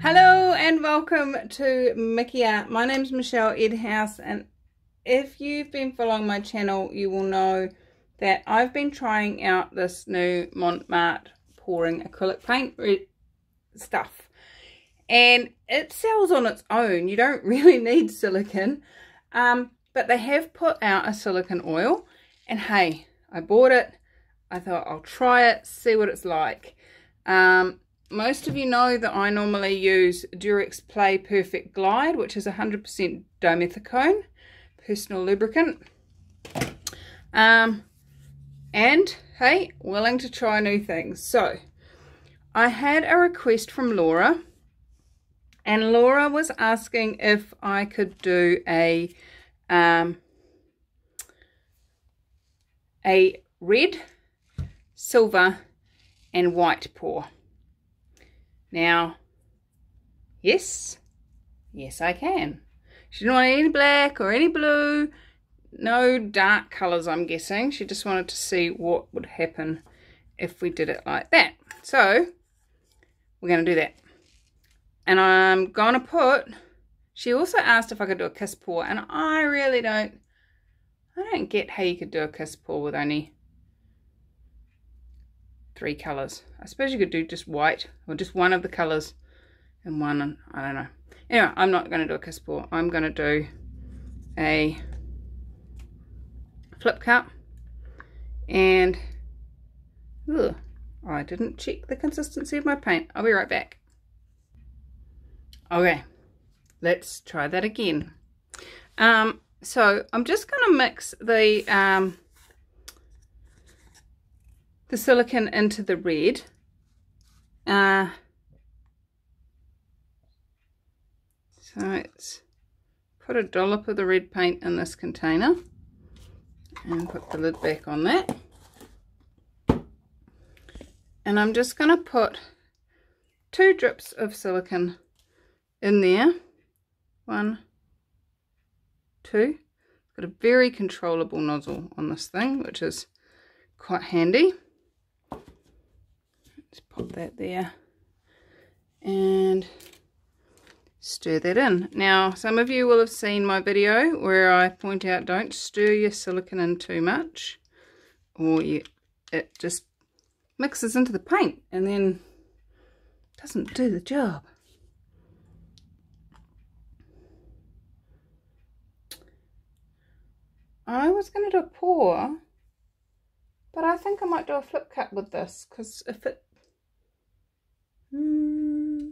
Hello and welcome to McE Art. My name's Michelle Edhouse and if you've been following my channel you will know that I've been trying out this new Mont Marte pouring acrylic paint stuff and it sells on its own. You don't really need silicone um, but they have put out a silicone oil and hey I bought it. I thought I'll try it see what it's like. Um, most of you know that I normally use Durex Play Perfect Glide, which is 100% dimethicone, personal lubricant. Um, and, hey, willing to try new things. So, I had a request from Laura, and Laura was asking if I could do a, um, a red, silver, and white pour. Now, yes, yes I can. She didn't want any black or any blue, no dark colours I'm guessing. She just wanted to see what would happen if we did it like that. So, we're going to do that. And I'm going to put, she also asked if I could do a kiss pour, and I really don't, I don't get how you could do a kiss pour with only three colours. I suppose you could do just white or just one of the colours and one, I don't know. Anyway, I'm not going to do a pour. I'm going to do a flip cup and ugh, I didn't check the consistency of my paint. I'll be right back. Okay, let's try that again. Um, so I'm just going to mix the um, the silicone into the red. Uh, so let's put a dollop of the red paint in this container and put the lid back on that. And I'm just going to put two drips of silicone in there. One, two. Got a very controllable nozzle on this thing, which is quite handy. Let's pop that there and stir that in. Now, some of you will have seen my video where I point out don't stir your silicone in too much or you, it just mixes into the paint and then doesn't do the job. I was going to do a pour, but I think I might do a flip cut with this because if it Hmm.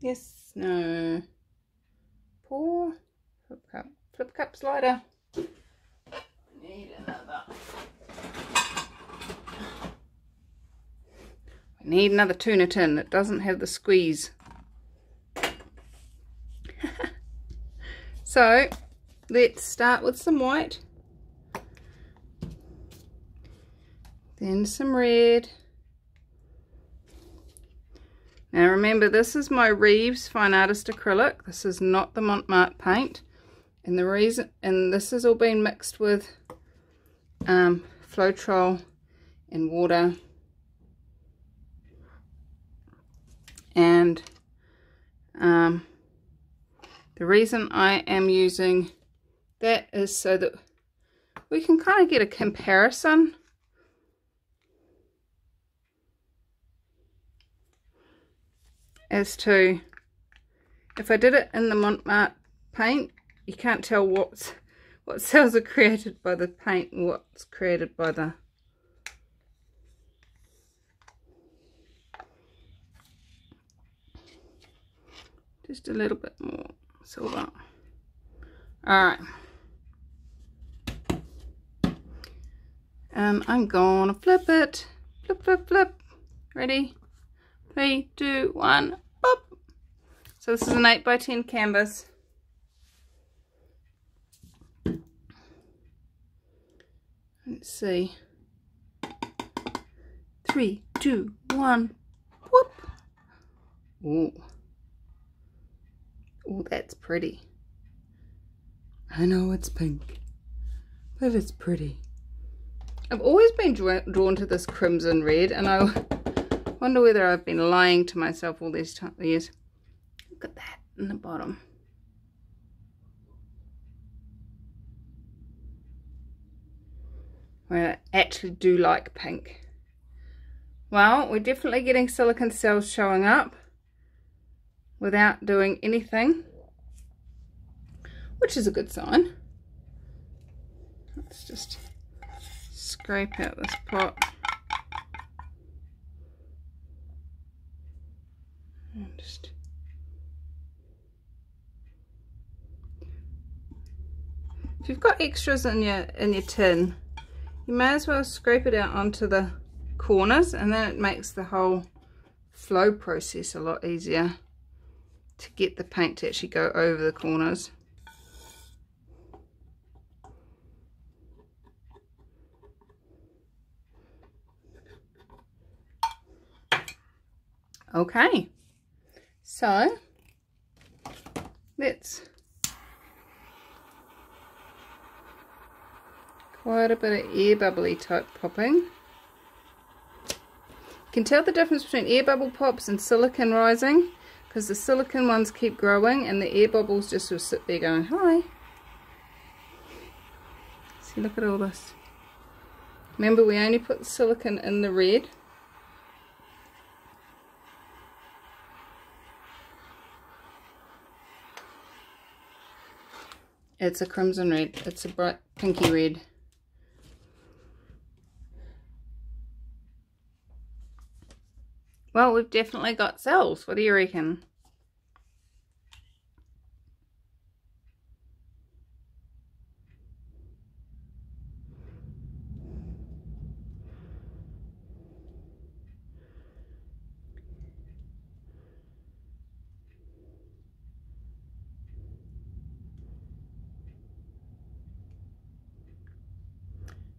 Yes, no. Pour. Flip cup. Flip cup slider. I need another. I need another tuna tin that doesn't have the squeeze. so, let's start with some white. Then some red. Now remember this is my Reeves Fine Artist acrylic. This is not the Mont Marte paint. And the reason and this has all been mixed with um, Floetrol and water. And um, the reason I am using that is so that we can kind of get a comparison as to if I did it in the Mont Marte paint, you can't tell what's what cells are created by the paint and what's created by the just a little bit more silver. Alright. And I'm gonna flip it. Flip, flip, flip. Ready? Three, two, one. So this is an 8 by 10 canvas. Let's see. Three, two, one. Whoop. Ooh. Ooh, that's pretty. I know it's pink, but it's pretty. I've always been drawn to this crimson red and I wonder whether I've been lying to myself all these years. At that in the bottom. I actually do like pink. Well, we're definitely getting silicon cells showing up without doing anything, which is a good sign. Let's just scrape out this pot. And just if you've got extras in your in your tin, you may as well scrape it out onto the corners and then it makes the whole flow process a lot easier to get the paint to actually go over the corners. Okay, so let's quite a bit of air bubbly type popping. You can tell the difference between air bubble pops and silicon rising because the silicon ones keep growing and the air bubbles just will sit there going hi. See look at all this. Remember we only put silicon in the red It's a crimson red. It's a bright pinky red. Well, we've definitely got cells. What do you reckon?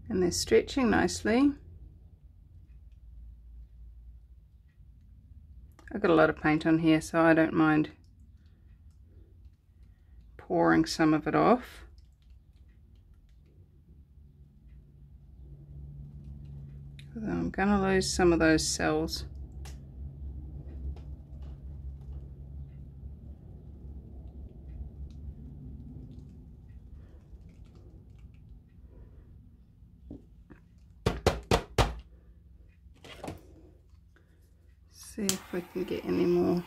and they're stretching nicely. Got a lot of paint on here so I don't mind pouring some of it off. I'm going to lose some of those cells. See if we can get any more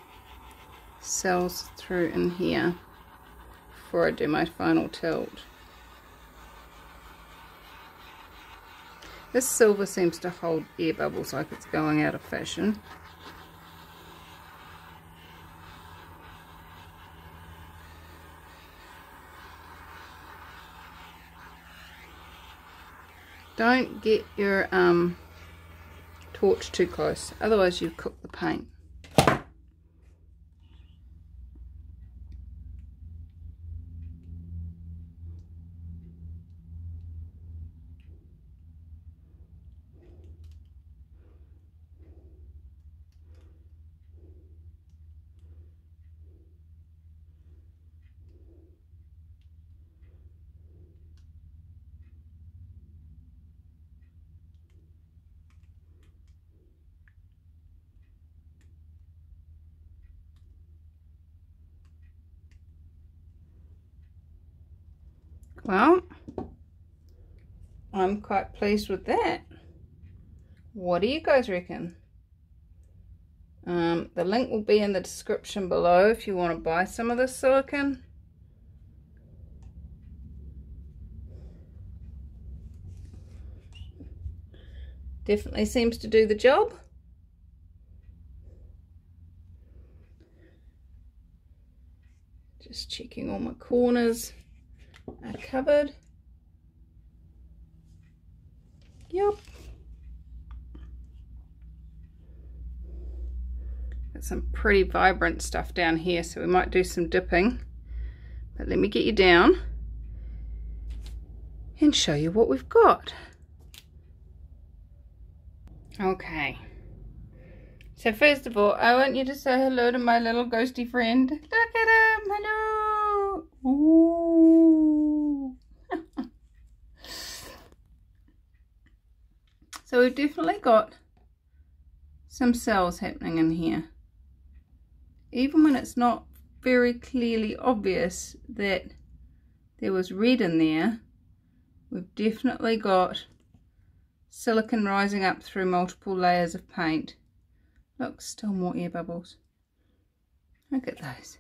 cells through in here before I do my final tilt. This silver seems to hold air bubbles like it's going out of fashion. Don't get your um, torch too close, otherwise you cook the paint. Well, I'm quite pleased with that. What do you guys reckon? Um, the link will be in the description below if you want to buy some of this silicone. Definitely seems to do the job. Just checking all my corners covered. Yep. Got some pretty vibrant stuff down here, so we might do some dipping. But let me get you down and show you what we've got. Okay. So first of all, I want you to say hello to my little ghosty friend. Look at him. Hello. Ooh. So we've definitely got some cells happening in here. Even when it's not very clearly obvious that there was red in there, we've definitely got silicon rising up through multiple layers of paint. Look, still more air bubbles. Look at those.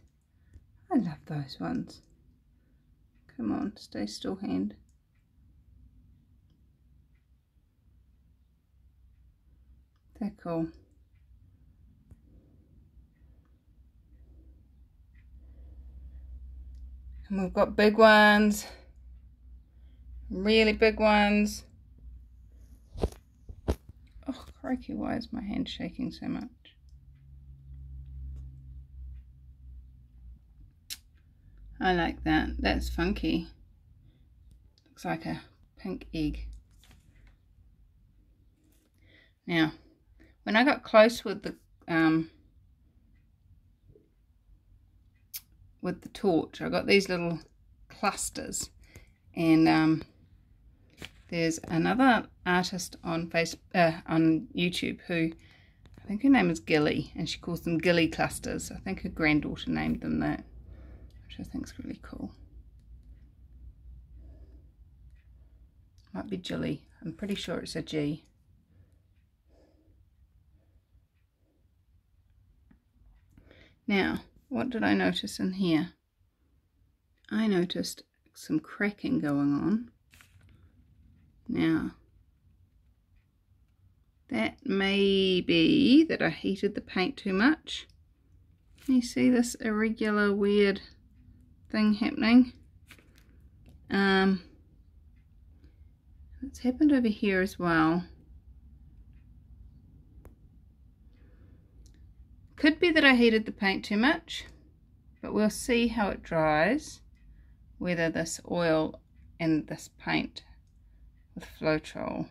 I love those ones. Come on, stay still hand. They're cool. And we've got big ones, really big ones. Oh, crikey, why is my hand shaking so much? I like that. That's funky. Looks like a pink egg. Now, when I got close with the um, with the torch, I got these little clusters, and um, there's another artist on face uh, on YouTube who I think her name is Gilly, and she calls them Gilly clusters. I think her granddaughter named them that which I think is really cool. Might be Jilly. I'm pretty sure it's a G. Now, what did I notice in here? I noticed some cracking going on. Now, that may be that I heated the paint too much. You see this irregular, weird thing happening. Um, it's happened over here as well. Could be that I heated the paint too much, but we'll see how it dries, whether this oil and this paint with Floetrol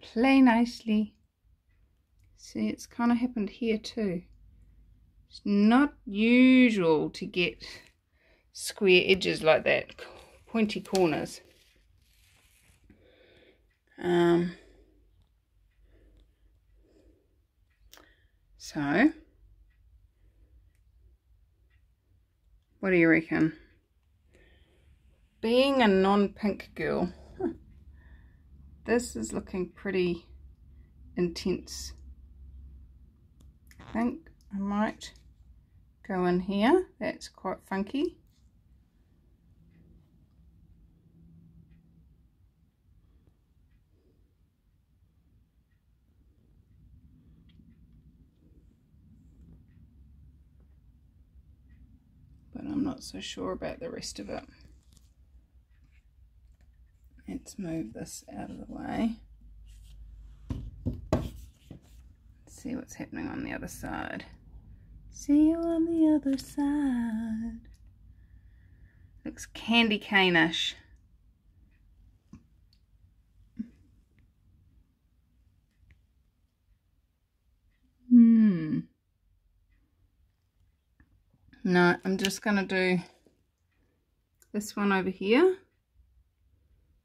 play nicely. See, it's kind of happened here too. It's not usual to get square edges like that, pointy corners. Um, so, what do you reckon? Being a non-pink girl, this is looking pretty intense. I think I might go in here. That's quite funky. I'm not so sure about the rest of it. Let's move this out of the way. Let's see what's happening on the other side. See you on the other side. Looks candy cane-ish. No, I'm just going to do this one over here.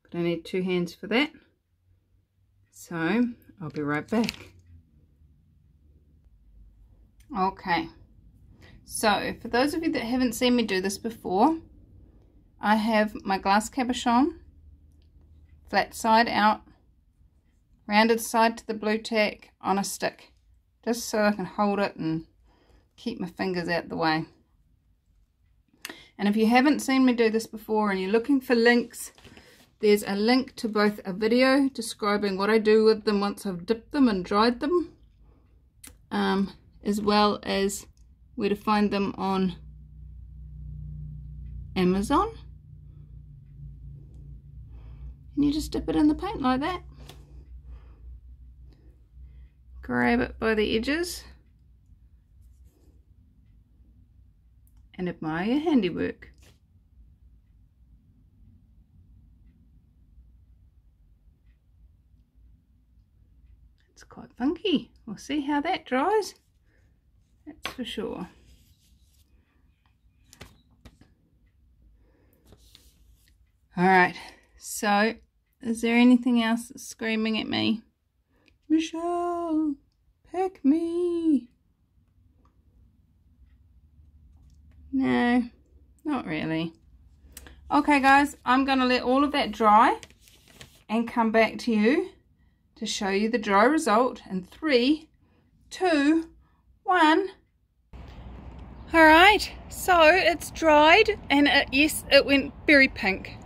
But I need two hands for that. So, I'll be right back. Okay. So, for those of you that haven't seen me do this before, I have my glass cabochon, flat side out, rounded side to the Blu Tack on a stick, just so I can hold it and keep my fingers out the way. And if you haven't seen me do this before and you're looking for links, there's a link to both a video describing what I do with them once I've dipped them and dried them, um, as well as where to find them on Amazon. And you just dip it in the paint like that. Grab it by the edges. And admire your handiwork. It's quite funky. We'll see how that dries. That's for sure. Alright, so is there anything else that's screaming at me? Michelle, pick me. No, not really. Okay guys, I'm going to let all of that dry and come back to you to show you the dry result in three, two, one. All right, so it's dried and it, yes, it went very pink.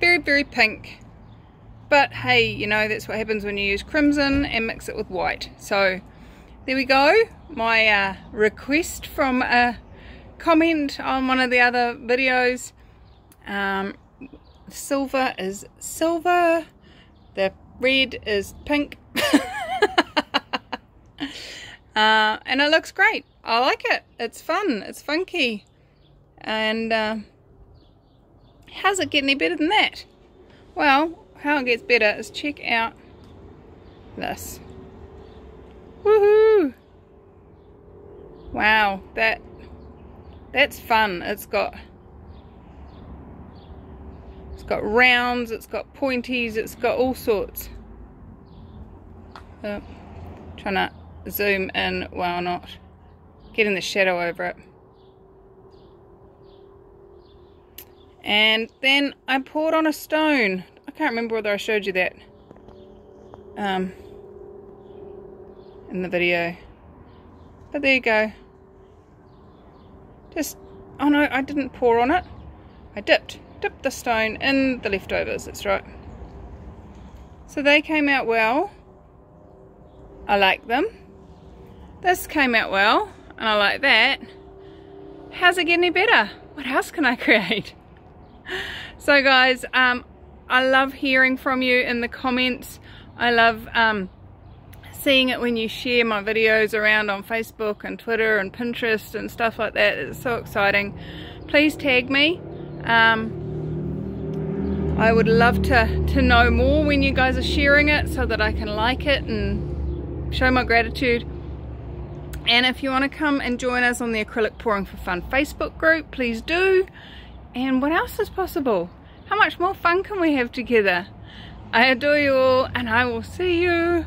Very, very pink. But hey, you know, that's what happens when you use crimson and mix it with white. So there we go. My uh, request from a comment on one of the other videos. Um, silver is silver. The red is pink. uh, and it looks great. I like it. It's fun. It's funky. And uh, how's it get any better than that? Well, how it gets better is check out this. Woohoo! Wow, that that's fun. It's got it's got rounds, it's got pointies, it's got all sorts. Oh, trying to zoom in while not getting the shadow over it. And then I poured on a stone. I can't remember whether I showed you that um, in the video. But there you go. Just, oh no, I didn't pour on it. I dipped, dipped the stone in the leftovers, that's right. So they came out well. I like them. This came out well, and I like that. How's it get any better? What else can I create? So guys, um, I love hearing from you in the comments. I love um, seeing it when you share my videos around on Facebook and Twitter and Pinterest and stuff like that. It's so exciting. Please tag me. Um, I would love to, to know more when you guys are sharing it so that I can like it and show my gratitude. And if you want to come and join us on the Acrylic Pouring for Fun Facebook group, please do. And what else is possible? How much more fun can we have together? I adore you all and I will see you